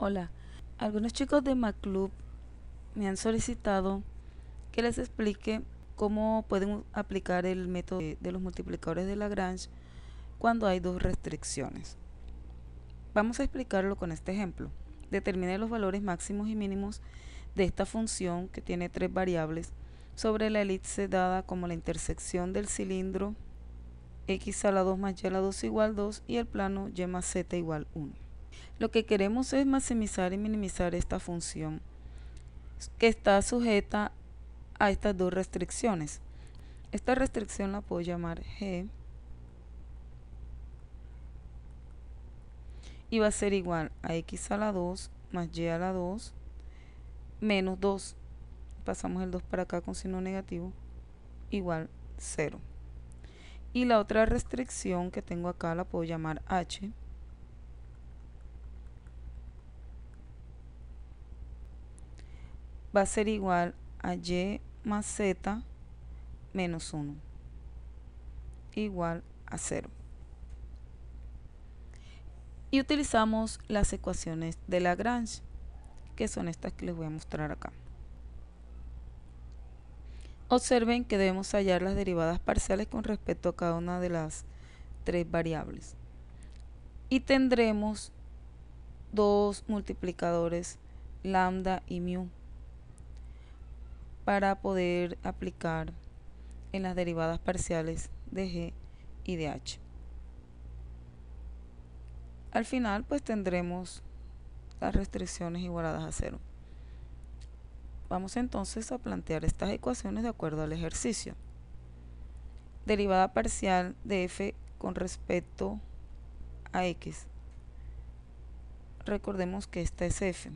Hola, algunos chicos de MacClub me han solicitado que les explique cómo pueden aplicar el método de los multiplicadores de Lagrange cuando hay dos restricciones. Vamos a explicarlo con este ejemplo. Determine los valores máximos y mínimos de esta función que tiene tres variables sobre la elipse dada como la intersección del cilindro x a la 2 más y a la 2 igual 2 y el plano y más z igual 1. Lo que queremos es maximizar y minimizar esta función que está sujeta a estas dos restricciones. Esta restricción la puedo llamar G y va a ser igual a x a la 2 más y a la 2 menos 2. Pasamos el 2 para acá con signo negativo igual 0. Y la otra restricción que tengo acá la puedo llamar h va a ser igual a y más z menos 1 igual a 0. Y utilizamos las ecuaciones de Lagrange, que son estas que les voy a mostrar acá. Observen que debemos hallar las derivadas parciales con respecto a cada una de las tres variables. Y tendremos dos multiplicadores lambda y mu para poder aplicar en las derivadas parciales de g y de h. Al final pues tendremos las restricciones igualadas a cero. Vamos entonces a plantear estas ecuaciones de acuerdo al ejercicio. Derivada parcial de f con respecto a x. Recordemos que esta es f.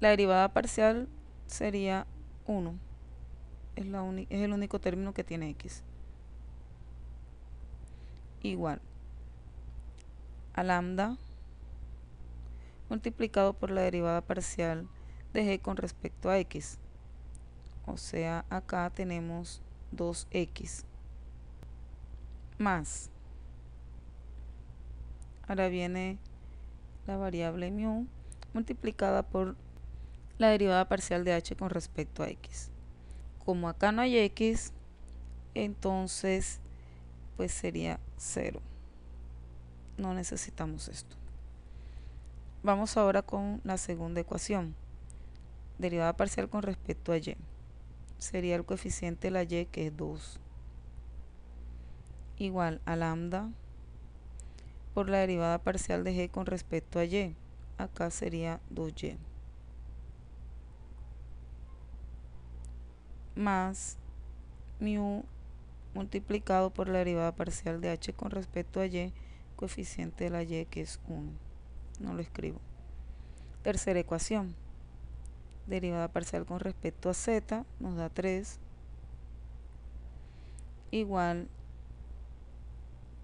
La derivada parcial sería 1. Es, es el único término que tiene x. Igual a lambda multiplicado por la derivada parcial de g con respecto a x. O sea, acá tenemos 2x más. Ahora viene la variable mu multiplicada por la derivada parcial de h con respecto a x. Como acá no hay x, entonces pues sería 0. No necesitamos esto. Vamos ahora con la segunda ecuación. Derivada parcial con respecto a y. Sería el coeficiente de la y que es 2. Igual a lambda por la derivada parcial de g con respecto a y. Acá sería 2y. Más mu multiplicado por la derivada parcial de h con respecto a y, coeficiente de la y que es 1. No lo escribo. Tercera ecuación. Derivada parcial con respecto a z nos da 3 igual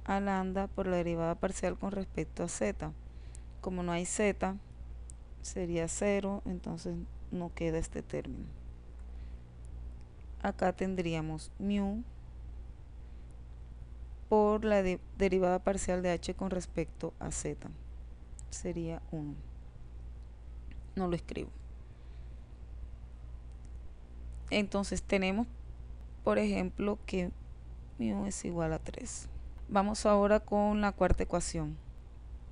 a lambda por la derivada parcial con respecto a z. Como no hay z, sería 0, entonces no queda este término acá tendríamos mu por la derivada parcial de h con respecto a z. Sería 1. No lo escribo. Entonces tenemos, por ejemplo, que mu es igual a 3. Vamos ahora con la cuarta ecuación,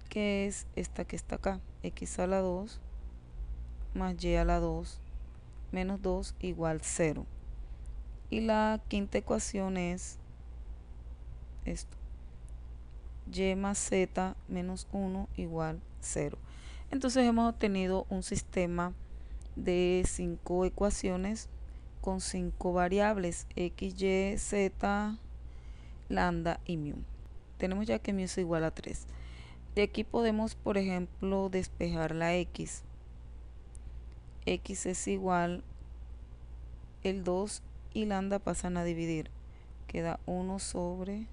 que es esta que está acá. x a la 2 más y a la 2 menos 2 igual 0. Y la quinta ecuación es esto. y más z menos 1 igual 0. Entonces hemos obtenido un sistema de cinco ecuaciones con cinco variables x, y, z, lambda y mu. Tenemos ya que mu es igual a 3. De aquí podemos, por ejemplo, despejar la x. x es igual el 2 y lambda pasan a dividir. Queda 1 sobre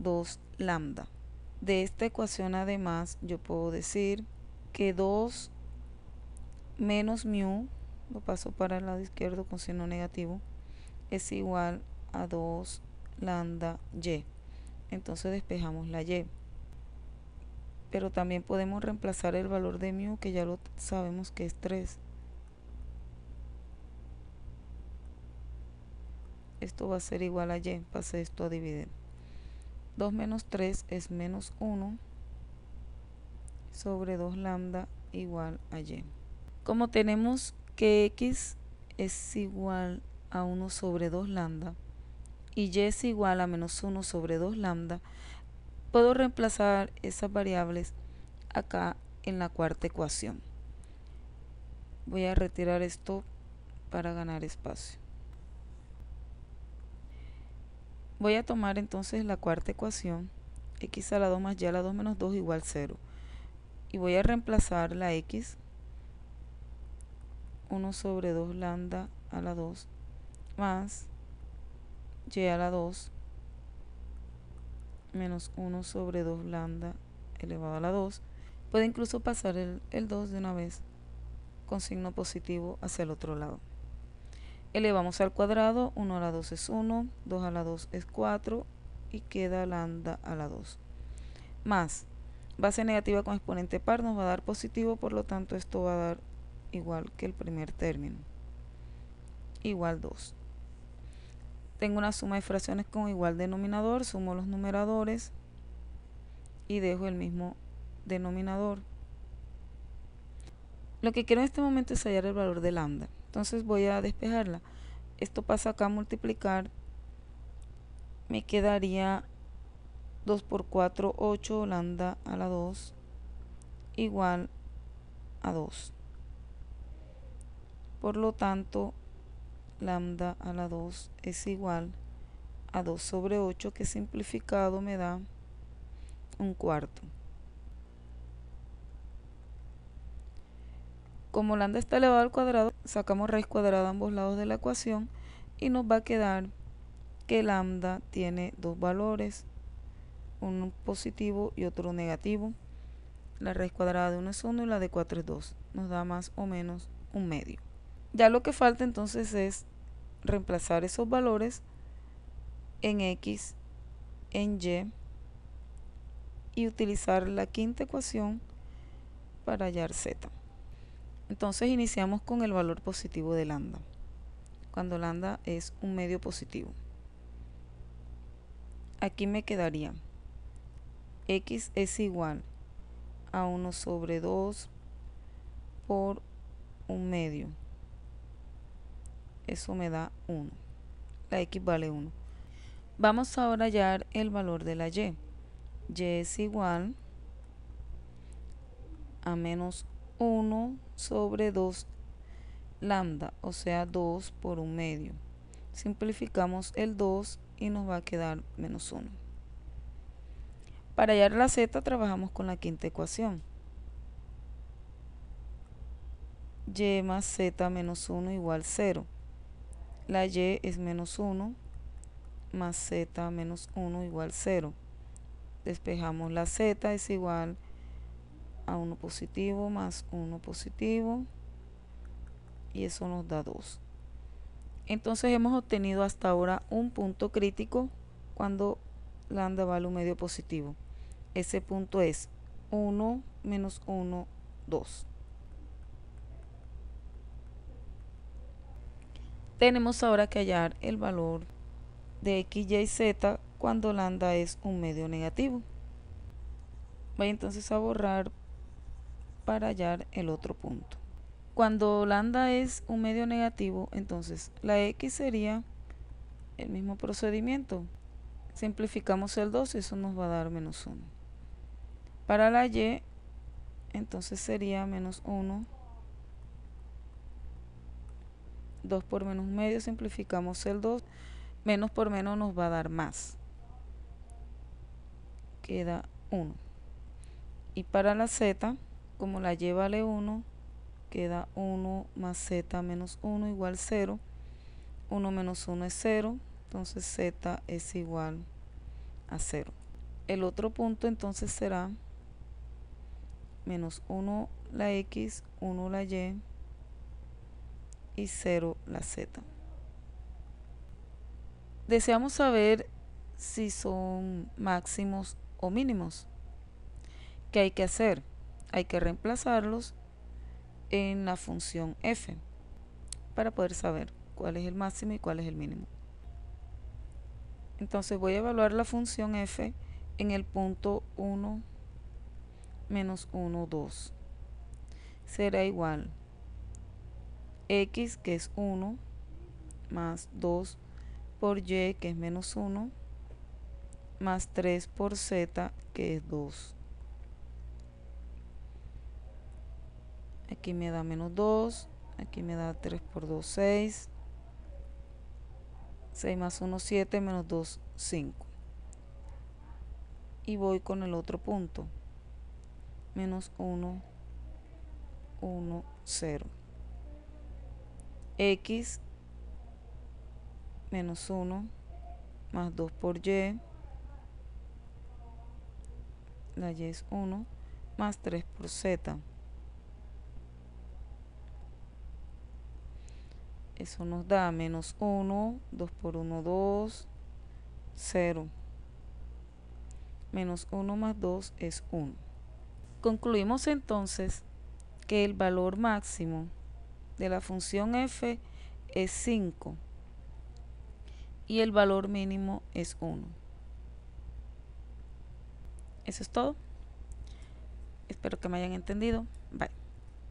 2 lambda. De esta ecuación además yo puedo decir que 2 menos mu, lo paso para el lado izquierdo con signo negativo, es igual a 2 lambda y. Entonces despejamos la y. pero también podemos reemplazar el valor de mu que ya lo sabemos que es 3. Esto va a ser igual a y, pase esto a dividir. 2 menos 3 es menos 1 sobre 2 lambda igual a y. Como tenemos que x es igual a 1 sobre 2 lambda y y es igual a menos 1 sobre 2 lambda, puedo reemplazar esas variables acá en la cuarta ecuación. Voy a retirar esto para ganar espacio. Voy a tomar entonces la cuarta ecuación, x a la 2 más y a la 2 menos 2 igual 0. Y voy a reemplazar la x, 1 sobre 2 lambda a la 2, más y a la 2 menos 1 sobre 2 lambda elevado a la 2. Puede incluso pasar el, el 2 de una vez con signo positivo hacia el otro lado. Elevamos al cuadrado, 1 a la 2 es 1, 2 a la 2 es 4 y queda lambda a la 2. Más, base negativa con exponente par nos va a dar positivo, por lo tanto esto va a dar igual que el primer término. Igual 2. Tengo una suma de fracciones con igual denominador, sumo los numeradores y dejo el mismo denominador. Lo que quiero en este momento es hallar el valor de lambda. Entonces voy a despejarla. Esto pasa acá a multiplicar. Me quedaría 2 por 4, 8 lambda a la 2 igual a 2. Por lo tanto, lambda a la 2 es igual a 2 sobre 8 que simplificado me da un cuarto. Como lambda está elevado al cuadrado, sacamos raíz cuadrada a ambos lados de la ecuación y nos va a quedar que lambda tiene dos valores, uno positivo y otro negativo. La raíz cuadrada de 1 es 1 y la de 4 es 2. Nos da más o menos un medio. Ya lo que falta entonces es reemplazar esos valores en x, en y y utilizar la quinta ecuación para hallar z. Entonces iniciamos con el valor positivo de lambda, cuando lambda es un medio positivo. Aquí me quedaría x es igual a 1 sobre 2 por un medio. Eso me da 1. La x vale 1. Vamos ahora a hallar el valor de la y. y es igual a menos 1 sobre 2 lambda, o sea 2 por un medio. Simplificamos el 2 y nos va a quedar menos 1. Para hallar la z trabajamos con la quinta ecuación. y más z menos 1 igual 0. La y es menos 1 más z menos 1 igual 0. Despejamos la z es igual a 1 positivo más 1 positivo y eso nos da 2. Entonces hemos obtenido hasta ahora un punto crítico cuando lambda vale un medio positivo. Ese punto es 1 menos 1, 2. Tenemos ahora que hallar el valor de x, y, z cuando lambda es un medio negativo. Voy entonces a borrar para hallar el otro punto. Cuando lambda es un medio negativo, entonces la x sería el mismo procedimiento. Simplificamos el 2 y eso nos va a dar menos 1. Para la y, entonces sería menos 1. 2 por menos medio, simplificamos el 2. Menos por menos nos va a dar más. Queda 1. Y para la z, como la y vale 1, queda 1 más z menos 1 igual 0. 1 menos 1 es 0, entonces z es igual a 0. El otro punto entonces será menos 1 la x, 1 la y y 0 la z. Deseamos saber si son máximos o mínimos. ¿Qué hay que hacer? Hay que reemplazarlos en la función f para poder saber cuál es el máximo y cuál es el mínimo. Entonces voy a evaluar la función f en el punto 1 menos 1, 2. Será igual x que es 1 más 2 por y que es menos 1 más 3 por z que es 2. Aquí me da menos 2, aquí me da 3 por 2, 6. 6 más 1, 7, menos 2, 5. Y voy con el otro punto. Menos 1, 1, 0. X menos 1 más 2 por y. La y es 1 más 3 por z. Eso nos da menos 1, 2 por 1, 2, 0. Menos 1 más 2 es 1. Concluimos entonces que el valor máximo de la función f es 5 y el valor mínimo es 1. Eso es todo. Espero que me hayan entendido.